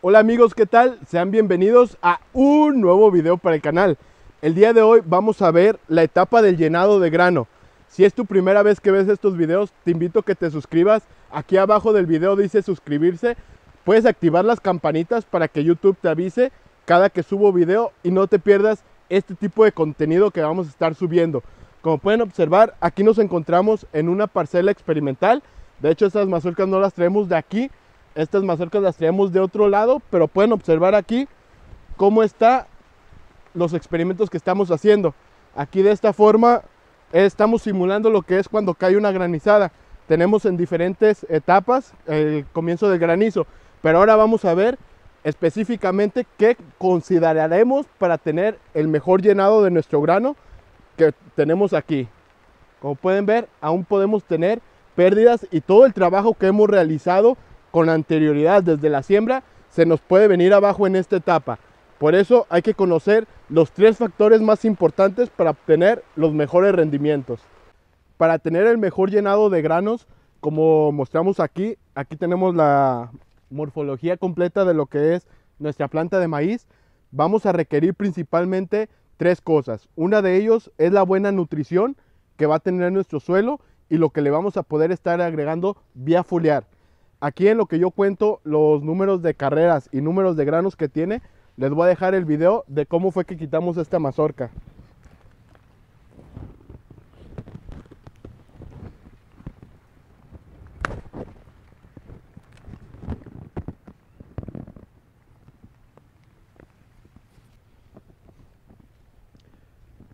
Hola amigos, ¿qué tal? Sean bienvenidos a un nuevo video para el canal. El día de hoy vamos a ver la etapa del llenado de grano. Si es tu primera vez que ves estos videos, te invito a que te suscribas. Aquí abajo del video dice suscribirse. Puedes activar las campanitas para que YouTube te avise cada que subo video y no te pierdas este tipo de contenido que vamos a estar subiendo. Como pueden observar, aquí nos encontramos en una parcela experimental. De hecho, estas mazorcas no las traemos de aquí, estas mazorcas las traemos de otro lado, pero pueden observar aquí cómo están los experimentos que estamos haciendo. Aquí de esta forma estamos simulando lo que es cuando cae una granizada. Tenemos en diferentes etapas el comienzo del granizo, pero ahora vamos a ver específicamente qué consideraremos para tener el mejor llenado de nuestro grano que tenemos aquí. Como pueden ver, aún podemos tener pérdidas y todo el trabajo que hemos realizado con anterioridad desde la siembra se nos puede venir abajo en esta etapa. Por eso hay que conocer los tres factores más importantes para obtener los mejores rendimientos. Para tener el mejor llenado de granos, como mostramos aquí, aquí tenemos la morfología completa de lo que es nuestra planta de maíz, vamos a requerir principalmente tres cosas. Una de ellos es la buena nutrición que va a tener nuestro suelo y lo que le vamos a poder estar agregando vía foliar. Aquí en lo que yo cuento los números de carreras y números de granos que tiene, les voy a dejar el video de cómo fue que quitamos esta mazorca.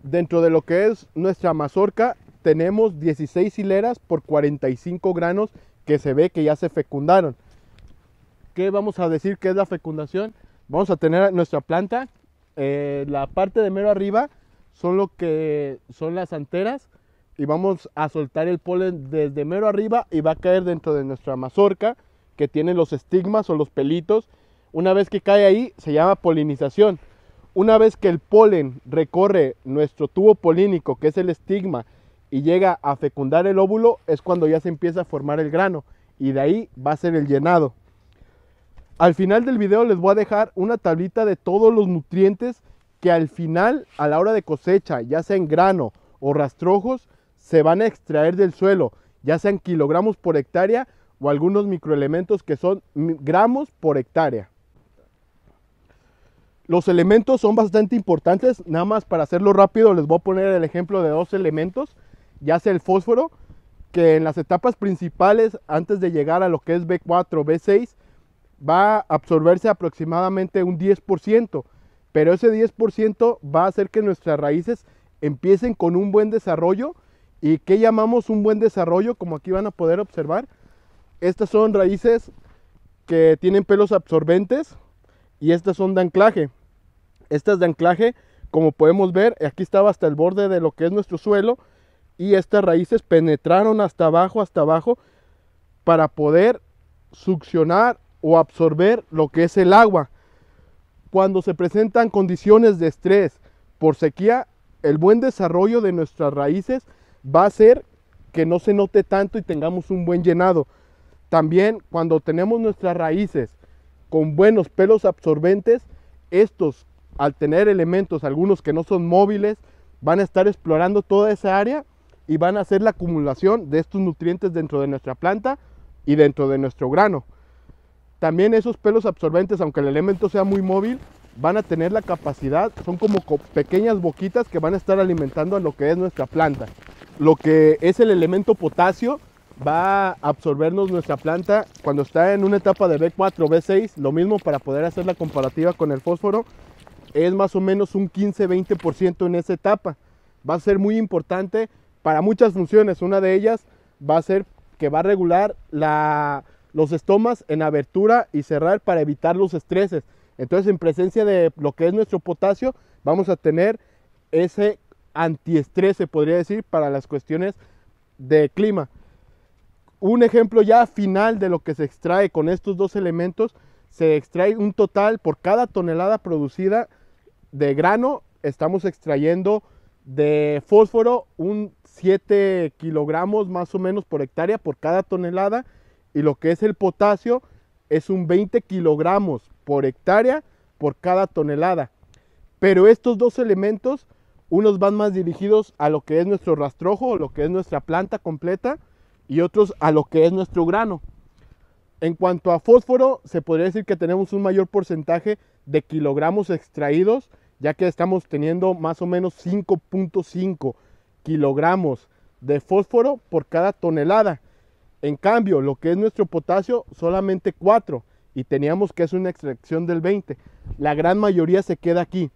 Dentro de lo que es nuestra mazorca tenemos 16 hileras por 45 granos que se ve que ya se fecundaron. ¿Qué vamos a decir que es la fecundación? Vamos a tener nuestra planta, eh, la parte de mero arriba son lo que son las anteras y vamos a soltar el polen desde mero arriba y va a caer dentro de nuestra mazorca que tiene los estigmas o los pelitos. Una vez que cae ahí se llama polinización. Una vez que el polen recorre nuestro tubo polínico, que es el estigma, y llega a fecundar el óvulo, es cuando ya se empieza a formar el grano. Y de ahí va a ser el llenado. Al final del video les voy a dejar una tablita de todos los nutrientes que al final, a la hora de cosecha, ya sea en grano o rastrojos, se van a extraer del suelo, ya sean kilogramos por hectárea o algunos microelementos que son gramos por hectárea. Los elementos son bastante importantes, nada más para hacerlo rápido les voy a poner el ejemplo de dos elementos, ya sea el fósforo, que en las etapas principales, antes de llegar a lo que es B4, B6, va a absorberse aproximadamente un 10%, pero ese 10% va a hacer que nuestras raíces empiecen con un buen desarrollo. ¿Y qué llamamos un buen desarrollo? Como aquí van a poder observar, estas son raíces que tienen pelos absorbentes, y estas son de anclaje. Estas de anclaje, como podemos ver, aquí estaba hasta el borde de lo que es nuestro suelo y estas raíces penetraron hasta abajo, hasta abajo para poder succionar o absorber lo que es el agua. Cuando se presentan condiciones de estrés por sequía, el buen desarrollo de nuestras raíces va a hacer que no se note tanto y tengamos un buen llenado. También cuando tenemos nuestras raíces con buenos pelos absorbentes, estos al tener elementos, algunos que no son móviles, van a estar explorando toda esa área y van a hacer la acumulación de estos nutrientes dentro de nuestra planta y dentro de nuestro grano. También esos pelos absorbentes, aunque el elemento sea muy móvil, van a tener la capacidad, son como pequeñas boquitas que van a estar alimentando a lo que es nuestra planta. Lo que es el elemento potasio va a absorbernos nuestra planta cuando está en una etapa de B4, B6, lo mismo para poder hacer la comparativa con el fósforo, es más o menos un 15-20% en esa etapa. Va a ser muy importante para muchas funciones. Una de ellas va a ser que va a regular los estomas en abertura y cerrar para evitar los estreses. Entonces, en presencia de lo que es nuestro potasio, vamos a tener ese antiestrés, se podría decir, para las cuestiones de clima. Un ejemplo ya final de lo que se extrae con estos dos elementos, se extrae un total por cada tonelada producida de grano, estamos extrayendo de fósforo un 7 kilogramos más o menos por hectárea por cada tonelada y lo que es el potasio es un 20 kilogramos por hectárea por cada tonelada. Pero estos dos elementos, unos van más dirigidos a lo que es nuestro rastrojo, lo que es nuestra planta completa, y otros a lo que es nuestro grano. En cuanto a fósforo, se podría decir que tenemos un mayor porcentaje de kilogramos extraídos, ya que estamos teniendo más o menos 5.5 kilogramos de fósforo por cada tonelada. En cambio, lo que es nuestro potasio, solamente 4 y teníamos que es una extracción del 20. La gran mayoría se queda aquí.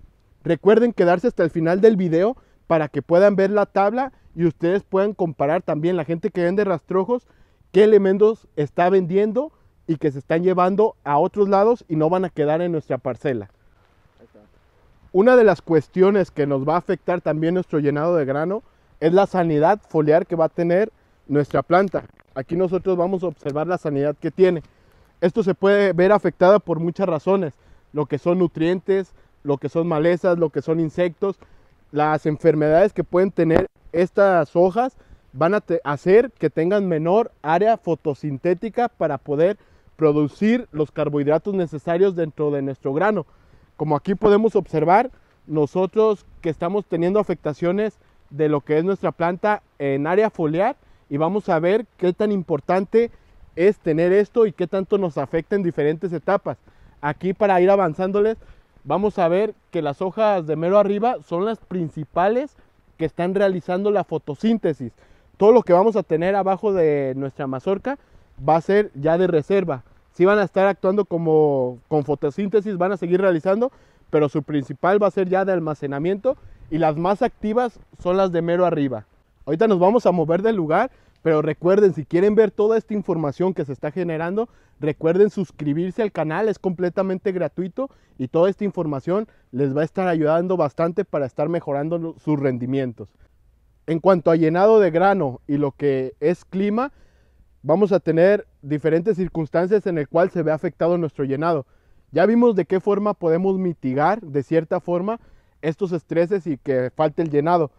Recuerden quedarse hasta el final del video para que puedan ver la tabla y ustedes puedan comparar también la gente que vende rastrojos, qué elementos está vendiendo y que se están llevando a otros lados y no van a quedar en nuestra parcela. Una de las cuestiones que nos va a afectar también nuestro llenado de grano es la sanidad foliar que va a tener nuestra planta. Aquí nosotros vamos a observar la sanidad que tiene. Esto se puede ver afectada por muchas razones, lo que son nutrientes, lo que son malezas, lo que son insectos, las enfermedades que pueden tener estas hojas van a hacer que tengan menor área fotosintética para poder producir los carbohidratos necesarios dentro de nuestro grano. Como aquí podemos observar, nosotros que estamos teniendo afectaciones de lo que es nuestra planta en área foliar y vamos a ver qué tan importante es tener esto y qué tanto nos afecta en diferentes etapas. Aquí para ir avanzándoles, vamos a ver que las hojas de mero arriba son las principales que están realizando la fotosíntesis. Todo lo que vamos a tener abajo de nuestra mazorca va a ser ya de reserva. Si van a estar actuando como con fotosíntesis, van a seguir realizando, pero su principal va a ser ya de almacenamiento y las más activas son las de mero arriba. Ahorita nos vamos a mover del lugar, pero recuerden, si quieren ver toda esta información que se está generando, recuerden suscribirse al canal, es completamente gratuito y toda esta información les va a estar ayudando bastante para estar mejorando sus rendimientos. En cuanto a llenado de grano y lo que es clima, vamos a tener diferentes circunstancias en el cual se ve afectado nuestro llenado. Ya vimos de qué forma podemos mitigar de cierta forma estos estreses y que falte el llenado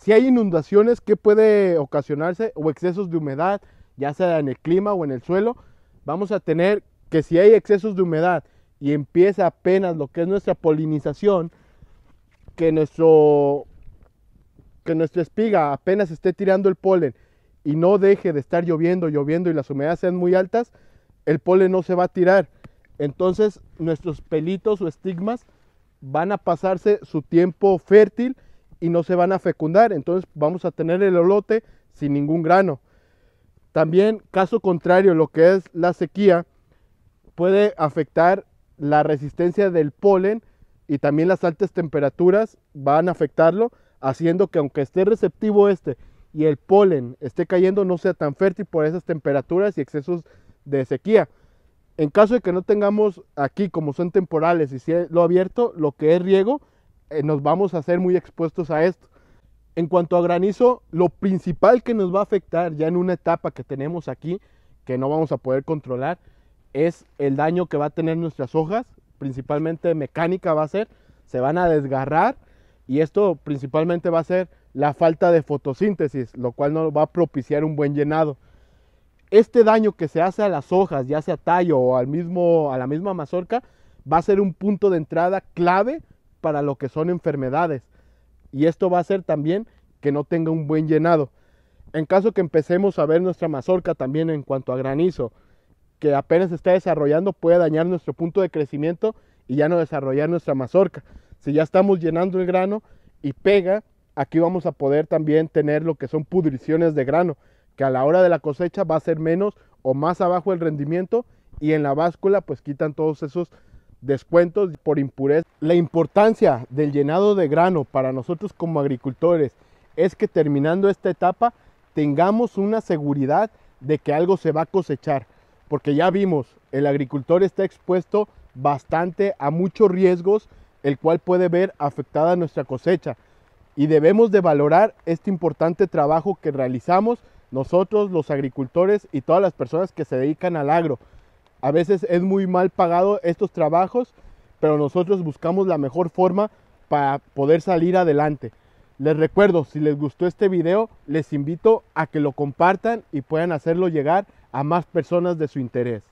si hay inundaciones, ¿qué puede ocasionarse? O excesos de humedad, ya sea en el clima o en el suelo, vamos a tener que si hay excesos de humedad y empieza apenas lo que es nuestra polinización, que nuestro que nuestra espiga apenas esté tirando el polen y no deje de estar lloviendo, lloviendo y las humedades sean muy altas, el polen no se va a tirar. Entonces nuestros pelitos o estigmas van a pasarse su tiempo fértil y no se van a fecundar. Entonces vamos a tener el olote sin ningún grano. También, caso contrario, lo que es la sequía puede afectar la resistencia del polen y también las altas temperaturas van a afectarlo, haciendo que aunque esté receptivo este y el polen esté cayendo, no sea tan fértil por esas temperaturas y excesos de sequía. En caso de que no tengamos aquí, como son temporales y si lo abierto, lo que es riego, eh, nos vamos a hacer muy expuestos a esto. En cuanto a granizo, lo principal que nos va a afectar ya en una etapa que tenemos aquí, que no vamos a poder controlar, es el daño que va a tener nuestras hojas, principalmente mecánica va a ser, se van a desgarrar y esto principalmente va a ser la falta de fotosíntesis, lo cual no va a propiciar un buen llenado. Este daño que se hace a las hojas, ya sea tallo o al mismo, a la misma mazorca, va a ser un punto de entrada clave para lo que son enfermedades. Y esto va a hacer también que no tenga un buen llenado. En caso que empecemos a ver nuestra mazorca también en cuanto a granizo, que apenas está desarrollando, puede dañar nuestro punto de crecimiento y ya no desarrollar nuestra mazorca. Si ya estamos llenando el grano y pega, aquí vamos a poder también tener lo que son pudriciones de grano, que a la hora de la cosecha va a ser menos o más abajo el rendimiento y en la báscula pues quitan todos esos descuentos por impureza. La importancia del llenado de grano para nosotros como agricultores es que terminando esta etapa tengamos una seguridad de que algo se va a cosechar, porque ya vimos, el agricultor está expuesto bastante a muchos riesgos, el cual puede ver afectada nuestra cosecha. Y debemos de valorar este importante trabajo que realizamos nosotros, los agricultores y todas las personas que se dedican al agro. A veces es muy mal pagado estos trabajos, pero nosotros buscamos la mejor forma para poder salir adelante. Les recuerdo, si les gustó este video, les invito a que lo compartan y puedan hacerlo llegar a más personas de su interés.